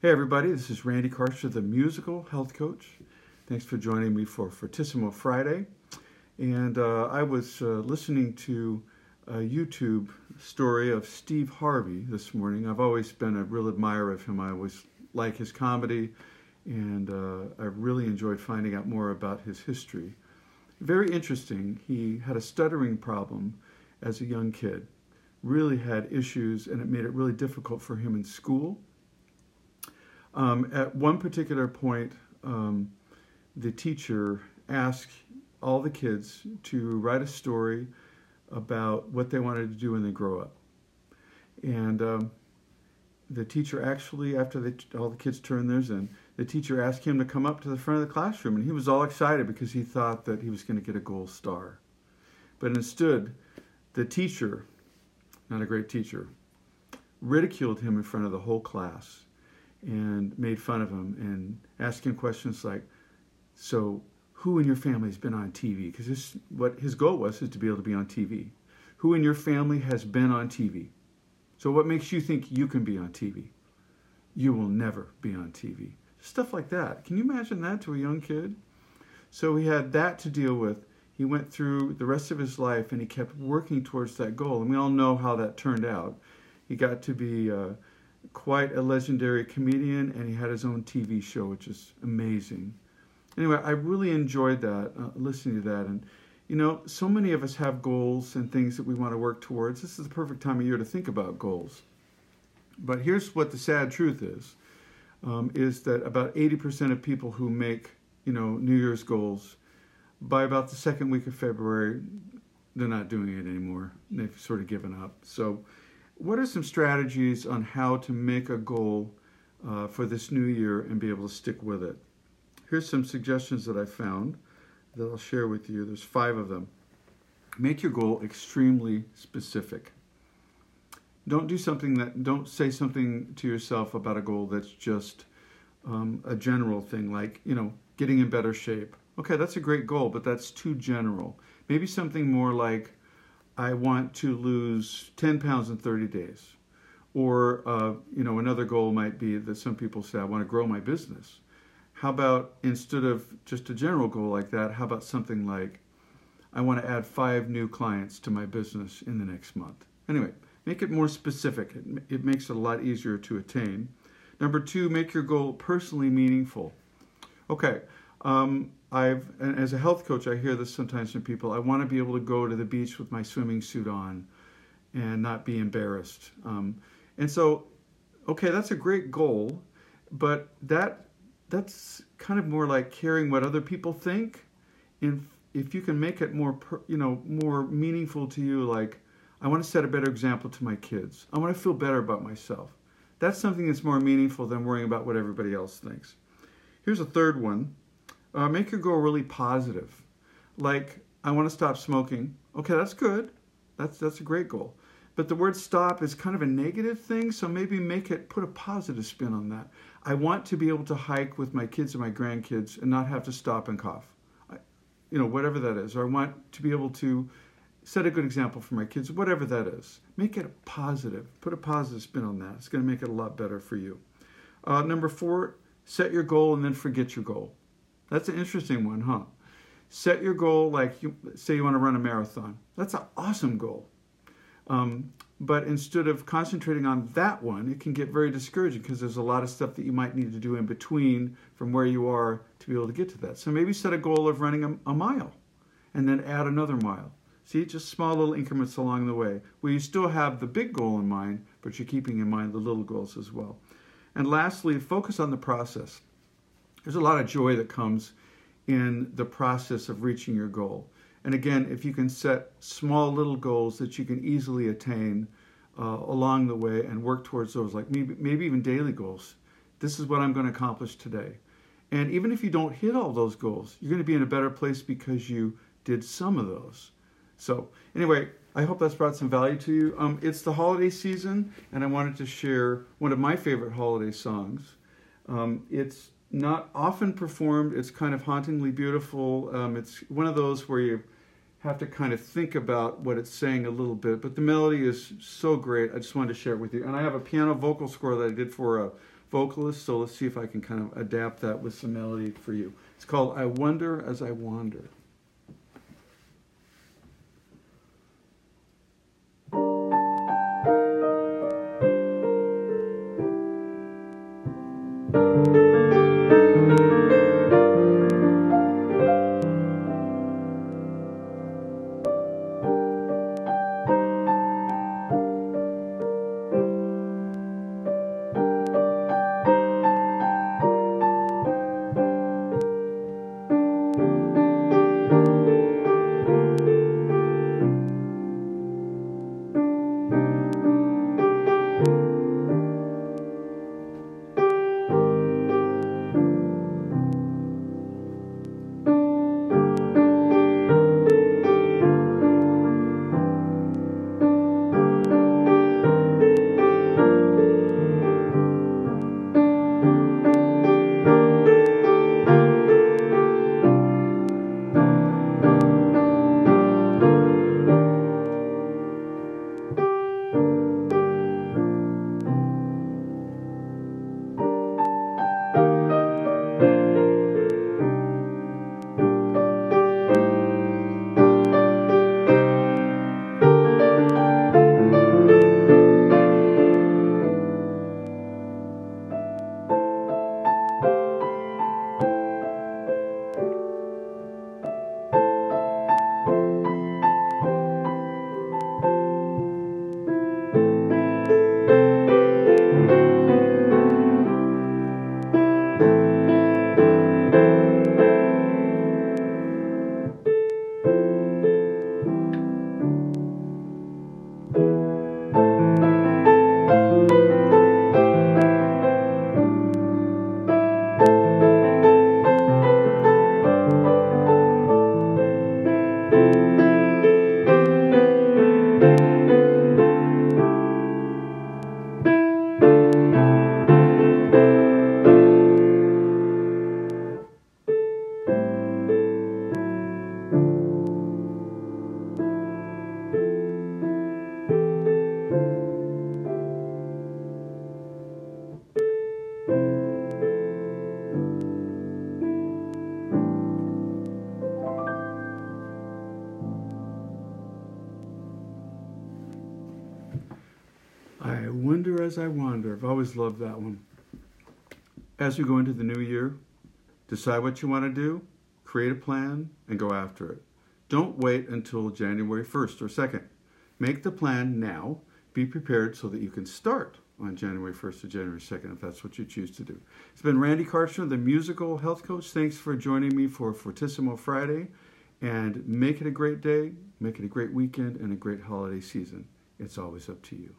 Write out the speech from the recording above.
Hey, everybody, this is Randy Kartchner, the musical health coach. Thanks for joining me for Fortissimo Friday. And uh, I was uh, listening to a YouTube story of Steve Harvey this morning. I've always been a real admirer of him. I always like his comedy, and uh, I really enjoyed finding out more about his history. Very interesting. He had a stuttering problem as a young kid, really had issues, and it made it really difficult for him in school. Um, at one particular point, um, the teacher asked all the kids to write a story about what they wanted to do when they grow up. And um, the teacher actually, after they, all the kids turned theirs in, the teacher asked him to come up to the front of the classroom, and he was all excited because he thought that he was going to get a gold star. But instead, the teacher, not a great teacher, ridiculed him in front of the whole class and made fun of him and asked him questions like, "So, who in your family has been on TV?" Because what his goal was is to be able to be on TV. Who in your family has been on TV? So, what makes you think you can be on TV? You will never be on TV. Stuff like that. Can you imagine that to a young kid? So he had that to deal with. He went through the rest of his life and he kept working towards that goal. And we all know how that turned out. He got to be uh, quite a legendary comedian and he had his own TV show, which is amazing. Anyway, I really enjoyed that, uh, listening to that. And, you know, so many of us have goals and things that we want to work towards. This is the perfect time of year to think about goals. But here's what the sad truth is um, is that about 80% of people who make, you know, New Year's goals, by about the second week of February, they're not doing it anymore. They've sort of given up. So, what are some strategies on how to make a goal uh, for this new year and be able to stick with it? Here's some suggestions that I found that I'll share with you. There's five of them. Make your goal extremely specific don't do something that don't say something to yourself about a goal that's just um, a general thing like you know getting in better shape okay that's a great goal but that's too general maybe something more like i want to lose 10 pounds in 30 days or uh, you know another goal might be that some people say i want to grow my business how about instead of just a general goal like that how about something like i want to add five new clients to my business in the next month anyway Make it more specific. It, it makes it a lot easier to attain. Number two, make your goal personally meaningful. Okay, um, I've as a health coach, I hear this sometimes from people. I want to be able to go to the beach with my swimming suit on, and not be embarrassed. Um, and so, okay, that's a great goal, but that that's kind of more like caring what other people think. And if you can make it more, you know, more meaningful to you, like I want to set a better example to my kids. I want to feel better about myself. That's something that's more meaningful than worrying about what everybody else thinks. Here's a third one uh, make your goal really positive. Like, I want to stop smoking. Okay, that's good. That's, that's a great goal. But the word stop is kind of a negative thing, so maybe make it, put a positive spin on that. I want to be able to hike with my kids and my grandkids and not have to stop and cough. I, you know, whatever that is. Or I want to be able to set a good example for my kids, whatever that is. Make it a positive. Put a positive spin on that. It's going to make it a lot better for you. Uh, number four, set your goal and then forget your goal. That's an interesting one, huh? Set your goal like you say you want to run a marathon. That's an awesome goal. Um, but instead of concentrating on that one, it can get very discouraging because there's a lot of stuff that you might need to do in between from where you are to be able to get to that. So maybe set a goal of running a, a mile and then add another mile See, just small little increments along the way, where you still have the big goal in mind, but you're keeping in mind the little goals as well. And lastly, focus on the process. There's a lot of joy that comes in the process of reaching your goal. And again, if you can set small little goals that you can easily attain uh, along the way and work towards those, like maybe, maybe even daily goals. This is what I'm going to accomplish today. And even if you don't hit all those goals, you're going to be in a better place because you did some of those. So anyway, I hope that's brought some value to you. Um, it's the holiday season, and I wanted to share one of my favorite holiday songs. Um, it's not often performed. It's kind of hauntingly beautiful. Um, it's one of those where you have to kind of think about what it's saying a little bit, but the melody is so great. I just wanted to share it with you. And I have a piano vocal score that I did for a vocalist, so let's see if I can kind of adapt that with some melody for you. It's called I Wonder as I Wander. As I wander. I've always loved that one. As we go into the new year, decide what you want to do, create a plan, and go after it. Don't wait until January 1st or 2nd. Make the plan now. Be prepared so that you can start on January 1st or January 2nd if that's what you choose to do. It's been Randy Kartchner, the musical health coach. Thanks for joining me for Fortissimo Friday. And make it a great day, make it a great weekend, and a great holiday season. It's always up to you.